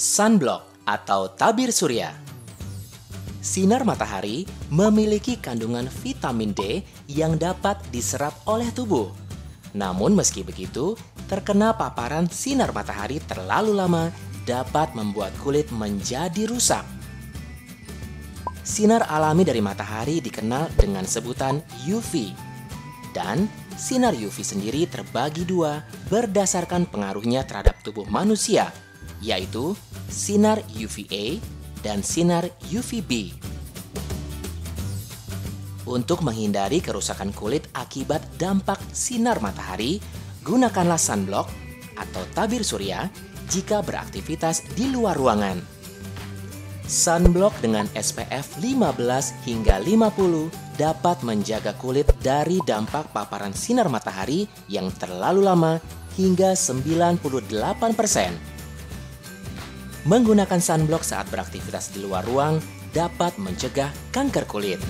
Sunblock atau tabir surya. Sinar matahari memiliki kandungan vitamin D yang dapat diserap oleh tubuh. Namun meski begitu, terkena paparan sinar matahari terlalu lama dapat membuat kulit menjadi rusak. Sinar alami dari matahari dikenal dengan sebutan UV. Dan sinar UV sendiri terbagi dua berdasarkan pengaruhnya terhadap tubuh manusia, yaitu sinar UVA dan sinar UVB. Untuk menghindari kerusakan kulit akibat dampak sinar matahari, gunakanlah sunblock atau tabir surya jika beraktivitas di luar ruangan. Sunblock dengan SPF 15 hingga 50 dapat menjaga kulit dari dampak paparan sinar matahari yang terlalu lama hingga 98%. Menggunakan sunblock saat beraktivitas di luar ruang dapat mencegah kanker kulit.